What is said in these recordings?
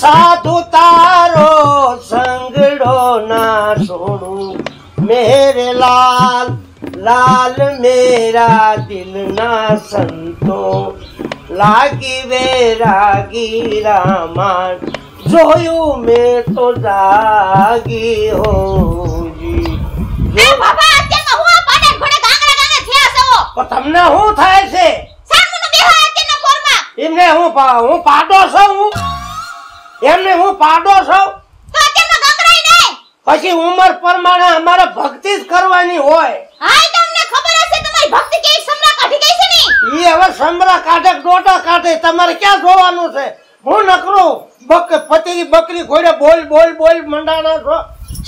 સાધુ તારો સંગડો ના છોડું મેરે લાલ લાલ મેરા દિલ ના સંતો. લાગી વેરાગી રામાન જોયું મેં તો જાગી હોજી. તમને શું થાય છે? એમને હું હું પાડો છું. હું એમને હું પાડો છું? પછી ઉંમર પ્રમાણે અમારે ભક્તિ જ કરવાની હોય. હાય તમને ખબર હશે તમારી ભક્તિ કેવી સમરા કાઢી ગઈ છે ને? ઈ હવે સમરા કાઢે ડોટા કાઢે તમારે ક્યાં જોવાનું છે? હું નકરો બક પતિ બકરી ઘોડે બોલ બોલ બોલ મંડાણા છો.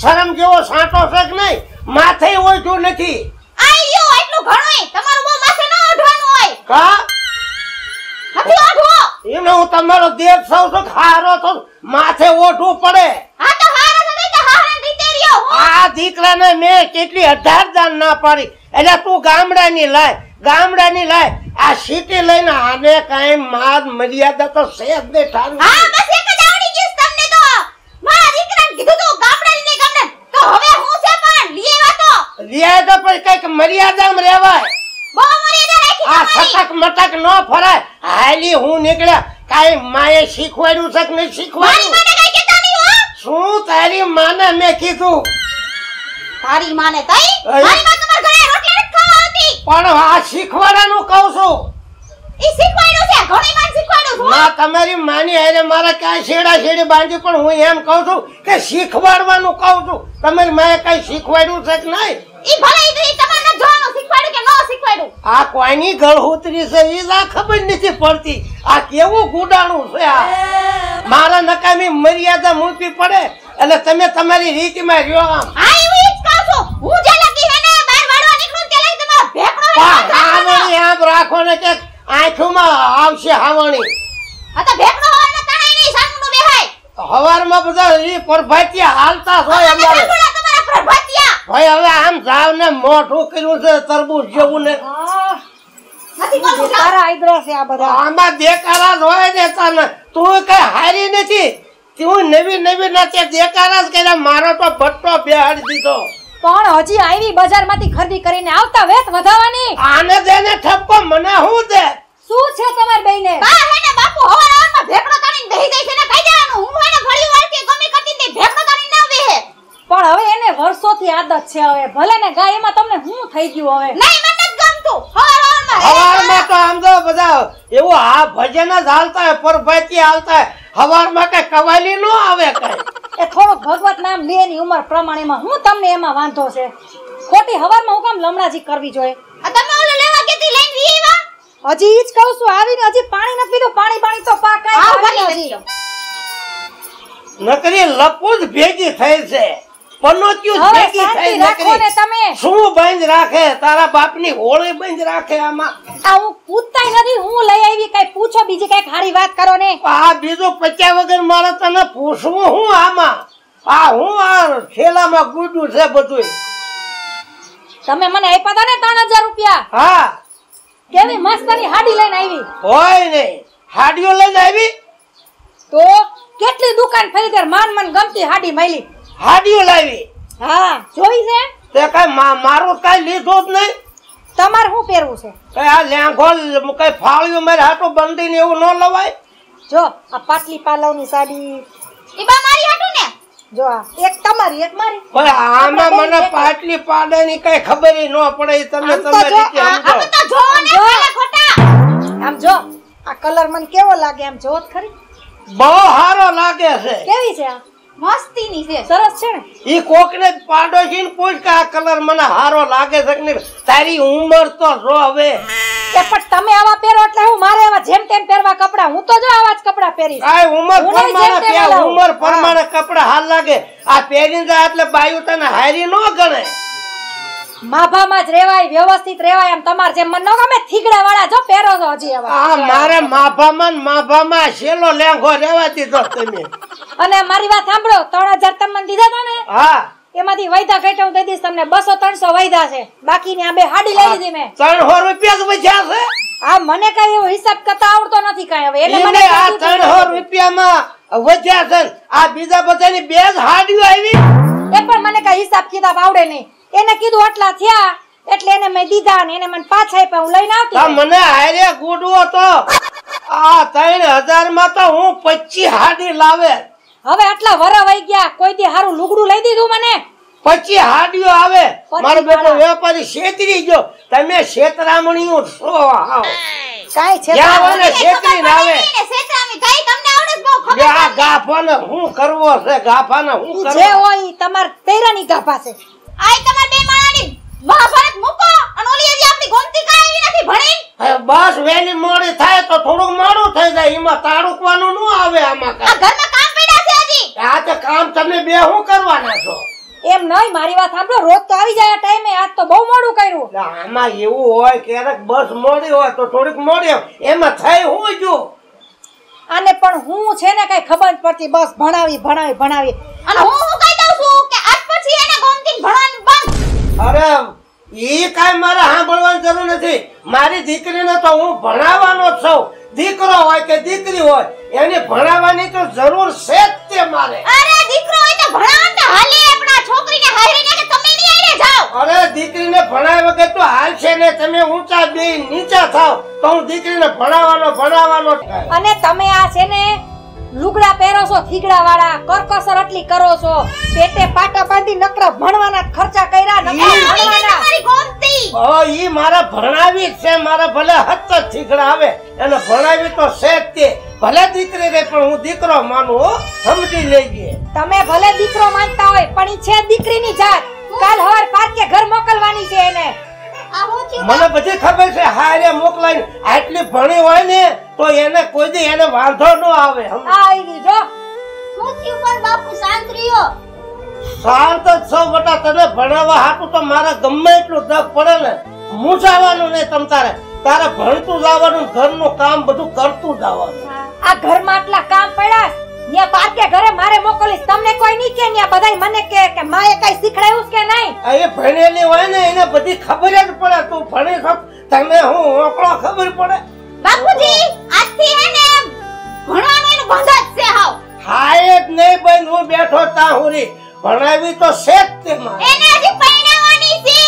શરમ જેવો સાંટો છે કે નહીં? માથે ઓછું નથી. આયો એટલું ઘણું તમારું બહુ માથે ન ઓઢવાનું હોય. કા? હું તમારો દેશ સૌ છું ખારો છું માથે ઓઢવું પડે. હા તો હારો તો તો હારા રીતે રહ્યો આ દીકરાને મેં કેટલી અઢાર દાન ના પાડી. એટલે તું ગામડાની લાય ગામડાની લાય. આ સિટી લઈને આને કાઈ માર મર્યાદા તો છે જ ને ઠારું. હા બસ એક જ આવડી ગયું તમને તો. મારા દીકરાને કીધું તો ગામડાની નહીં ગામડે તો હવે હું છે પણ? લઈ તો. રિયા તો પછી કંઈક મર્યાદામાં રહેવાય. બહુ મર્યાદા આ રાખી સટક મટક ન ફરાય. હાલી હું નીકળ્યા. કાંઈ માએ શીખવાડ્યું છે કે નહીં શીખવાડ્યું? કઈ શું તારી માને મેં કીધું? તારી માને તઈ? મારી માં તમાર ઘરે રોટલી નથી ખાવા આવતી. પણ આ શીખવાડવાનું કહું છું. ઈ શીખવાડ્યું છે ઘણી વાર શીખવાડ્યું છું ના તમારી માની હારે મારે કાંઈ છેડા છેડી બાંધી પણ હું એમ કહું છું કે શીખવાડવાનું કહું છું. તમારી માએ કઈ શીખવાડ્યું છે કે નહીં? ઈ ભલે ઈ તમારે ન જોવાનું શીખવાડ્યું કે શીખવાડ્યું આ કોઈની ગળહોતરી છે એ જ ખબર નથી પડતી. આ કેવું ગુડાણું છે આ? મારા નકામી મર્યાદા મૂકવી પડે એટલે તમે તમારી રીતમાં રહ્યો આમ. હા એવું જ કહું છું. હું જે લગી હે ને બહાર વાળવા નીકળું તે લઈ તમારો ભેખડો હાવણી આમ રાખો ને કે આંખોમાં આવશે હાવણી. આ તો ભેખડો હોય ને તણાઈ નહીં સામુનું બેહાય. હવારમાં બધા પરભાતિયા હાલતા હોય અમારે. ભાઈ હવે આમ જાવ ને મોઢું કર્યું છે તરબૂચ જેવું ને. નથી બોલવું આઈદ્રા છે આ બધા. આમાં દેકારા જ હોય ને તને. તું કઈ હારી નથી. તું નવી નવી નાચે દેકારા જ કર્યા મારો તો ભટ્ટો બેહાડી દીધો. પણ હજી આવી બજારમાંથી ખરીદી કરીને આવતા વેત વધારવાની? આને દેને ઠપકો મને હું દે? શું છે તમાર બેયને બા હે ને બાપુ હવાર હવારમાં ભેખડો તાણીને બેહી જાય છે ને કઈ દેવાનું હું એને ઘડી વાળતી ગમે કરતી ને ભેખડો તાણીને ના બેહે પણ હવે એને આદત છે હવે. ભલે ને ગાય એમાં તમને શું થઈ ગયું હવે? નહીં મને નથી ગમતું. હવાર હવારમાં તો આમ તો બધા એવું આ ભજન જ હાલતા હોય પરભાતી હાલતા હોય. હવારમાં કઈ કવાલી નો આવે કઈ. એ થોડુંક ભગવત નામ લે ની ઉંમર પ્રમાણેમાં. હું તમને એમાં વાંધો છે? ખોટી હવારમાં હું કામ લમણાજી કરવી જોઈએ? આ તમે ઓલો લેવા કેતી લઈને વી આવ્યા? હજી ઈ જ કહું છું આવીને હજી પાણી નથી પીધું. પાણી પાણી તો પાકાય આવ ભલે. નથી નકરી લપુજ ભેગી થઈ છે. પનોત્યું ભેગી થઈ શાંતિ રાખો ને નકરી તમે. શું બંધ રાખે? તારા બાપની હોળી બંધ રાખે આમાં. આ હું પૂછતાય નથી હું લઈ આવી કઈ પૂછો બીજી કંઈક હારી વાત કરો ને. આ બીજું પચ્યા વગર મારે તને પૂછવું હું આમાં? આ હું આ થેલામાં ગુડું છે બધું તમે મને આપ્યા હતા ને ત્રણ હજાર રૂપિયા. હા. કેવી મસ્તની હાડી લઈને આવી? હોય નહીં હાડીઓ લઈને આવી? તો કેટલી દુકાન ફરી ત્યારે માન મન ગમતી હાડી મળી? હાડીઓ લાવી. હા જોઈ છે? તે કઈ મારું કઈ લીધું જ નહીં. તમારે શું પહેરવું છે? કઈ આ લેંઘો કઈ ફાળ્યું મારે હાટું બંધીને એવું ન લવાય. જો આ પાટલી પાલવની સાડી. એ બા મારી હાટું ને? જો આ એક તમારી એક મારી. ભાઈ આમાં મને પાટલી પાડાની કઈ ખબર ન પડે તમે તમે રીતે સમજો. અમે તો જો ને ખોટા. આમ જો આ કલર મને કેવો લાગે આમ જોત ખરી. બહુ સારો લાગે છે. કેવી છે આ? મસ્તીની છે. સરસ છે ને? ઈ કોકને પાડોશી ને પૂછ કે આ કલર મને સારો લાગે છે કે તારી ઉંમર તો રો હવે કે પણ તમે આવા પહેરો એટલે હું મારે આવા જેમ તેમ પહેરવા કપડા. હું તો જો આવા જ કપડા પહેરીશ. આ ઉંમર પ્રમાણે પહેર, ઉંમર. પ્રમાણે કપડા હાલ લાગે. આ પહેરીને એટલે બાયુ તને હારી ન ગણે માભામાં જ રેવાય વ્યવસ્થિત રેવાય એમ તમારે જેમ મન ન ગમે થીગડા વાળા જો પહેરો છો હજી આ મારે માભામાં ને માભામાં શેલો લેંગો રેવા દીધો તમે. અને મારી વાત સાંભળો ત્રણ હજાર તમને દીધા હતા ને? હા. એમાંથી વૈધા ઘટે હું દઈ દઈશ તમને બસો ત્રણસો વૈધા છે. બાકીની આ બે હાડી લઈ લીધી મેં. ત્રણસો રૂપિયા જ બચ્યા છે? આ મને કઈ એવો હિસાબ કરતા આવડતો નથી કઈ હવે એટલે મને આ કીધું ત્રણસો રૂપિયામાં વધ્યા છે. આ બીજા બધાની બે જ હાડીઓ આવી. એ પણ મને કઈ હિસાબ કિતાબ આવડે નહીં. એને કીધું આટલા થયા એટલે એને મેં દીધા ને એને મને પાછા આપ્યા હું લઈને આવતી મને હારે ગુડવો તો આ ત્રણ હજારમાં તો હું પચી હાડી લાવે. હવે આટલા વરા વહી ગયા કોઈ દી હારું લુગડું લઈ દીધું મને? પચી હાડીઓ આવે. મારો બેટો વેપારી શેતરી ગયો. તમે છેતરામણીઓ છો હાવ. કાંઈ છે જ્યાં શેતરી હોય ને ના આવે ને શેતરામી કઈ તમને આવડે છે બહુ બે ખબર આ ગાફાને હું કરવો છે? ગાફાને હું ઈ જે હોય તમાર પહેરાની ગાફા છે. આઈ તમાર બે માણાની મહાભારત મૂકો અને ઓલી હજી આપણી ગોમતી કાય એવી નથી ભણી? હવે બસ વેલી મોડી થાય તો થોડુંક મોડું થઈ જાય. એમાં તાળુકવાનું ન આવે આમાં આ ઘરમાં કામ પડ્યા છે હજી? આ તો કામ તમે બે હું કરવાના છો? એમ નહીં મારી વાત સાંભળો. રોજ તો આવી જાય આ ટાઈમે. આજ તો બહુ મોડું કર્યું. આમાં એવું હોય ક્યારેક બસ મોડી હોય તો થોડીક મોડી એમાં થઈ હું જો અને પણ હું છે ને કઈ ખબર પડતી. બસ ભણાવી ભણાવી ભણાવી. અને હું હું કહી દઉં છું કે આજ પછી ભણવાનું બંધ. અરે એ કાંઈ મારે સાંભળવાની જરૂર નથી. મારી દીકરીને તો હું ભણાવવાનો છું. દીકરો હોય કે દીકરી હોય એને ભણાવવાની તો જરૂર છે જ તે મારે. અરે દીકરો હોય તો ભણાવવાનું તો હાલે પણ છોકરીને હારીને કે તમે જાઓ. અરે દીકરીને ભણાવ્યા વગર તો હાલ છે ને તમે ઊંચા બે નીચા થાવ. તો હું દીકરીને ભણાવવાનો ભણાવવાનો અને તમે આ છે ને લુગડા પહેરો છો થીગડા વાળા કરકસર આટલી કરો છો. પેટે પાટા બાંધી નકરા ભણવાના ખર્ચા કર્યા નકરા ભણવાના. ઓ ઈ મારા ભણાવી છે મારા ભલે હત શીખડા આવે. એને ભણાવી તો છે તે. ભલે દીકરી રે પણ હું દીકરો માનું હો સમજી લેજે. તમે ભલે દીકરો માનતા હોય પણ ઈ છે દીકરીની જાત. કાલ હવાર પાર્કે ઘર મોકલવાની છે એને. મને બધી ખબર છે હારે મોકલાઈ આટલી ભણી હોય ને તો એને કોઈ દી એને વાંધો ન આવે. આઈ ગઈ જો. હું થયું પણ બાપુ શાંત રહ્યો? શાંત જ છો બટા તને ભણાવવા હાટું તો મારા ગમે એટલું દખ પડે ને હું જવાનું નહીં તમ તારે. તારે ભણતું જવાનું ઘરનું કામ બધું કરતું જવાનું. આ ઘરમાં આટલા કામ પડ્યા ત્યાં પાર્કે ઘરે મારે મોકલીશ. તમને કોઈ નહીં કે ન્યા બધાય મને કે કે માએ કઈ શીખડાયું કે નહીં? આ એ ભણેલી હોય ને એને બધી ખબર જ પડે. તું ભણી છો તમે હું ઓકળો ખબર પડે? બાપુજી આજથી હે ને ભણવાનું એનું બંધ જ છે હાવ. હાય જ નહીં બંધ હું બેઠો તા હુરી ભણાવી તો છે જ તે મારે એને હજી પરણાવવાની છે.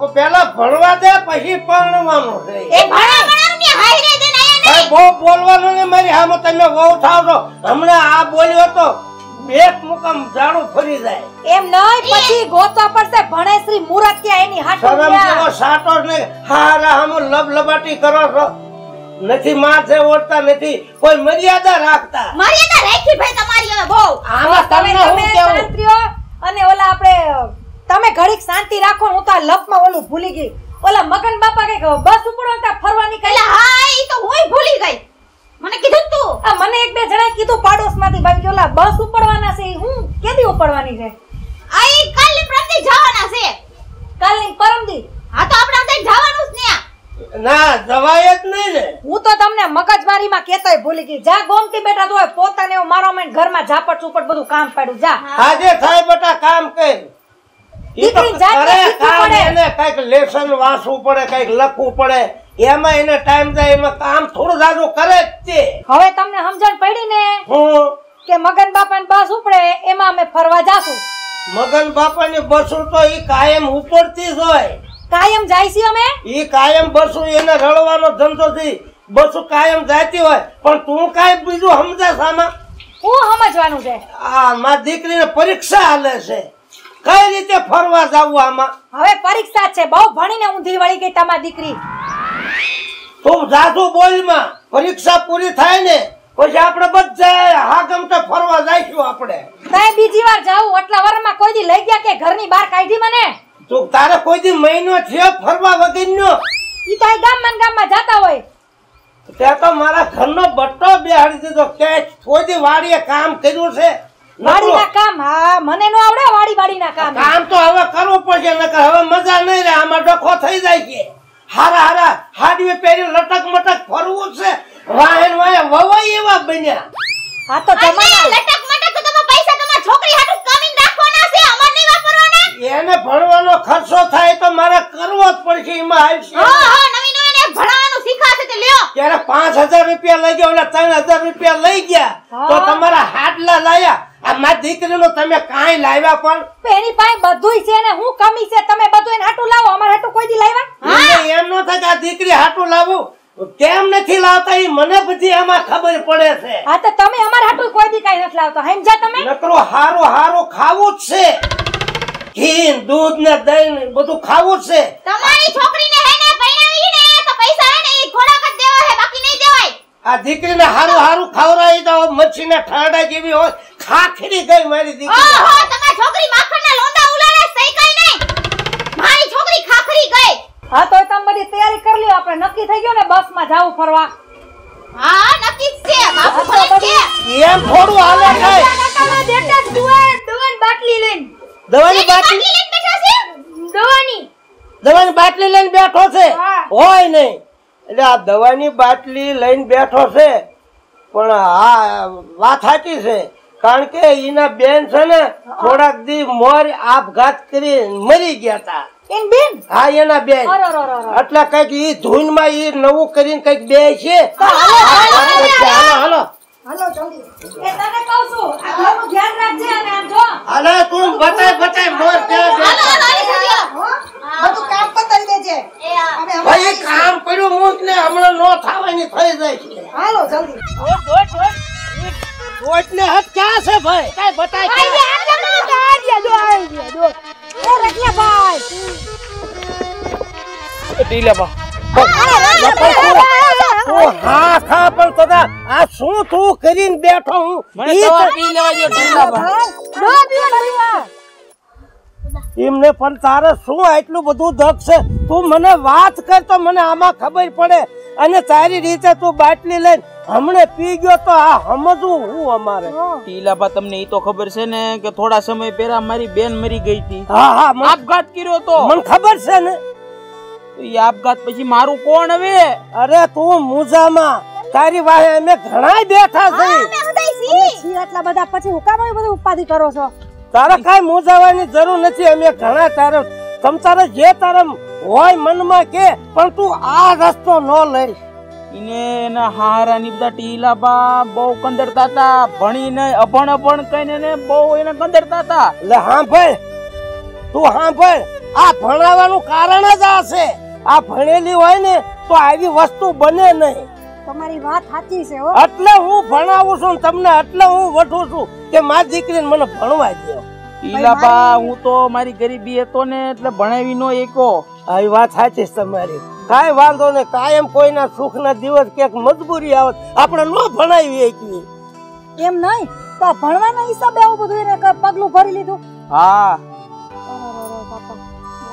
તો પેલા ભણવા દે પછી પરણવાનું છે. એ ભણા ભણાવની હાયરે રે ભાઈ બહુ બોલવાનું ને મારી સામે તમે બહુ થાવ છો. હમણાં આ બોલ્યો તો એક મુકમ જાણું ફરી જાય. એમ નહીં પછી ગોતવા પડશે. ભણેશ્રી મુરત ત્યાં એની હાટુ શરમ ત્યાં. સાટો નહીં. હારા હમ લબ લબાટી કરો છો. નથી માથે ઓળતા નથી કોઈ મર્યાદા રાખતા. મર્યાદા રાખી ભાઈ તમારી હવે બહુ. આમાં તમે તમે શાંતિઓ રહ્યો અને ઓલા આપણે તમે ઘડીક શાંતિ રાખો હું તો આ લપમાં ઓલું ભૂલી ગઈ. ઓલા મગન બાપા કંઈક બસ ઉપડવા ત્યાં ફરવા એટલે હા ઈ તો હું ભૂલી ગઈ. મને કીધું તું. આ મને એક બે જણાએ કીધું પાડોશમાંથી બાકી ઓલા બસ ઉપડવાના છે હું કેદી ઉપડવાની છે? આ ઈ કાલે પ્રતિ જવાના છે. કાલની પરમદી? હા તો આપણે અંદર જવાનું જ ને ના જવાય જ નહીં ને. હું તો તમને મગજમારીમાં કેતાય ભૂલી ગઈ. જા ગોમતી બેઠા તો હોય પોતાને મારો મેં ઘરમાં ઝાપટ ચૂપટ બધું કામ પાડ્યું જા. આજે થાય બેટા કામ કર. કંઈક લેસન વાંચવું પડે કંઈક લખવું પડે. એમાં એને ટાઈમ જાય એમાં કામ થોડું જાજુ કરે જ છે. હવે તમને સમજણ પડી ને કે મગન બાપાને બસ ઉપડે એમાં અમે ફરવા જાશું. મગન બાપાની બસો તો ઈ કાયમ ઉપરતી જ હોય. કાયમ જાય છે અમે? ઈ કાયમ બસો એને રળવાનો ધંધો થી બસો કાયમ જાતી હોય. પણ તું કાંઈ બીજું સમજાશ આમાં? હું સમજવાનું છે? આ મારી દીકરીને પરીક્ષા હાલે છે. કઈ રીતે ફરવા જાવું આમાં? હવે પરીક્ષા છે બહુ ભણીને ઊંધી વળી ગઈ તમારી દીકરી. તું જાજુ બોલમાં પરીક્ષા પૂરી થાય ને પછી આપણે બધા હા ગમતે ફરવા જઈશું આપણે. તઈ બીજી વાર જાવ એટલા વરમાં કોઈ દી લઈ ગયા કે ઘરની બહાર કાઢી મને? તું તારે કોઈ દી મહિનો છે ફરવા વગરનો? ઈ તો ગામ મન ગામમાં જાતા હોય. ત્યાં તો મારા ઘરનો બટ્ટો બેહાડી દીધો કે કોઈ દી વાડીએ કામ કર્યું છે. વાડીના કામ હા મને નો આવડે વાડી વાડીના કામ. કામ તો હવે કરવું પડશે નકર હવે મજા નહીં રહે આમાં ડખો થઈ જાય છે. હારા હારા હાડવી પહેરી લટક મટક ફરવું છે. વાહન વાય વવાઈ એવા બન્યા. હા તો તમારા લટક મટક તો તમે પૈસા તમારા છોકરી હાટુ કમીને રાખવાના છે અમાર નહીં વાપરવાના? એને ભણવાનો ખર્ચો થાય તો મારે કરવો જ પડશે એમાં આવશે હા હા નવી નવી ને ભણાવવાનું શીખાશે તે લ્યો. ત્યારે પાંચ હજાર રૂપિયા લઈ ગયા ઓલા ત્રણ હજાર રૂપિયા લઈ ગયા. તો તમારા હાડલા લાયા. આ મારી દીકરીનું તમે કાંઈ લાવ્યા પણ? પણ એની પાસે બધુંય છે ને હું કમી છે? તમે બધું એને હાટું લાવો અમાર હાટું કોઈ દી લાવ્યા? હા. એમ ન થાય કે આ દીકરી હાટું લાવું. કેમ નથી લાવતા એ મને બધી આમાં ખબર પડે છે. હા તો તમે અમાર હાટું કોઈ દી કાંઈ નથી લાવતા. સમજ્યા તમે? નકરો હારું હારો ખાવું જ છે. ઘી દૂધ ને દહીં ને બધું ખાવું જ છે. તમારી છોકરીને હે ને પરણાવી ને તો પૈસા હે ને એ ઘોડા દેવા હે બાકી નહીં દેવાય. આ દીકરીને હારું હારું ખવડાવી દો મચ્છી ને ઠાડા જેવી હોય. ખાખરી ગઈ મારી દીકરી. ઓહો તમારી છોકરી માખણના લોંડા ઉલાળે સહી કઈ નહીં. મારી છોકરી ખાખરી ગઈ. હા તો તમે બધી તૈયારી કરી લ્યો. આપણે નક્કી થઈ ગયો ને બસમાં જાવું ફરવા. હા નક્કી જ છે બાપુ તો છે એમ થોડું હાલે કઈ બાટલી લઈને. દવાની બાટલી લઈને બેઠા છે? દવાની. દવાની બાટલી લઈને બેઠો છે? હા. હોય નહીં. એટલે આ દવાની બાટલી લઈને બેઠો છે. પણ આ વાત સાચી છે. કારણ કે એના બેન છે ને થોડાક દી મોર આપઘાત કરી મરી ગયા હતા હા એના બેન. એટલે કંઈક ઈ ધૂનમાં ઈ નવું કરીને કંઈક બે છે તું હા ખા પણ તથા આ શું તું કરીને બેઠો હું? ઈ તો- ભાઈ, દવા પીવો, દવા. એમને પણ તારે શું આટલું બધું દખ છે? તું મને વાત કર તો મને આમાં ખબર પડે. અને તારી રીતે તું બાટલી લઈને હમણે પી ગયો તો આ સમજવું હું અમારે. ટીલાબા તમને ઈ તો ખબર છે ને કે થોડા સમય પહેલા મારી બેન મરી ગઈ હતી. હા હા આપઘાત કર્યો તો. મને ખબર છે ને. ઈ આપઘાત પછી મારું કોણ હવે? અરે તું મુજામાં. તારી વાહે અમે ઘણા બેઠા છે આટલા બધા પછી હું કામ આવી બધું ઉપાધિ કરો છો? તારે કાંઈ મુજાવાની જરૂર નથી અમે ઘણા તારે. તમ તારે જે તારે હોય મનમાં કે પણ તું આ રસ્તો ન લઈ. ઇને એના હારાની બધા ટીલા બા બહુ કંદરતા હતા. ભણીને અભણ અભણ કહીને ને બહુ એને કંદરતા હતા. એટલે ભાઈ તું હા ભાઈ આ ભણાવવાનું કારણ જ આ છે. આ ભણેલી હોય ને તો આવી વસ્તુ બને નહીં. તમારી વાત સાચી છે હો. એટલે હું ભણાવું છું તમને એટલે હું વઠું છું કે મારી દીકરીને મને ભણવા દે ઈલાબા હું તો મારી ગરીબી હતો ને એટલે ભણાવી નો એકો. આવી વાત સાચી છે તમારી. કાંઈ વાંધો નહીં કાયમ કોઈના સુખના દિવસ ક્યાંક મજબૂરી આવે આપણે નો ભણાવી શકીએ. એમ નહીં? તો ભણવાના હિસાબે આવું બધું એને પગલું ભરી લીધું? હા.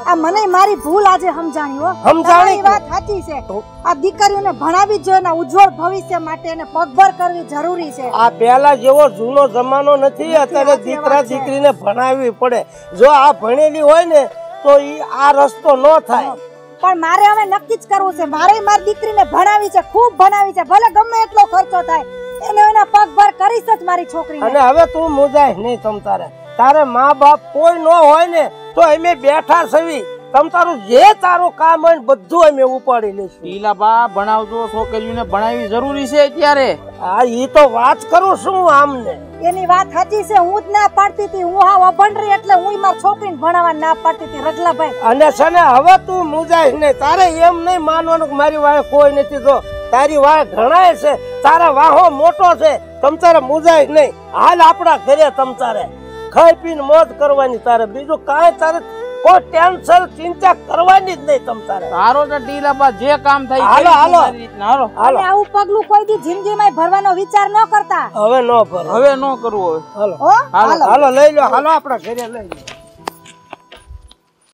આ મને મારી ભૂલ આજે સમજાણી હો. સમજાણી વાત સાચી છે. આ દીકરીઓને ભણાવી જ જોઈએ ને ઉજ્જવળ ભવિષ્ય માટે એને પગભર કરવી જરૂરી છે. આ પહેલા જેવો જૂનો જમાનો નથી અત્યારે દીકરા દીકરીને ભણાવવી પડે. જો આ ભણેલી હોય ને તો ઈ આ રસ્તો ન થાય. પણ મારે હવે નક્કી જ કરવું છે. મારે મારી દીકરીને ભણાવી છે ખૂબ ભણાવી છે. ભલે ગમે એટલો ખર્ચો થાય એને એના પગભર કરીશ જ મારી છોકરી અને હવે તું મુજાય નહીં તમ તારે. તારે મા બાપ કોઈ ન હોય ને તો અમે બેઠા સવી. તમ તારું જે તારું કામ હોય બધું અમે ઉપાડી લઈશું. ટીલાબા ભણાવજો છોકરીઓને ભણાવી જરૂરી છે અત્યારે. આ ઈ તો વાત કરું શું આમને. એની વાત સાચી છે હું જ ના પાડતી હતી. હું હા અભણ રહી એટલે હું માર છોકરીને ભણાવવા ના પાડતી હતી રગલાભાઈ. અને છે ને હવે તું મુજાય નહીં. તારે એમ નહીં માનવાનું કે મારી વાહે કોઈ નથી. જો તારી વાહ ઘણાય છે. તારા વાહો મોટો છે. તમ તારે મુજાય નહીં. હાલ આપણા ઘરે તમ તારે. ખાઈ પીને મોજ કરવાની તારે. બીજું કાંઈ તારે કોઈ ટેન્શન ચિંતા કરવાની જ નહીં તમ તારે. તારો તો ટીલાબા જે કામ થાય ઈ હાલો, હાલો. હાલો. હાલો. આવું પગલું કોઈ દી જિંદગીમાં ભરવાનો વિચાર ન કરતા. હવે ન ભર. હવે ન કરવું હવે. હાલો. હાલો. હાલો લઈ લો. હાલો આપણા ઘરે લઈ લો.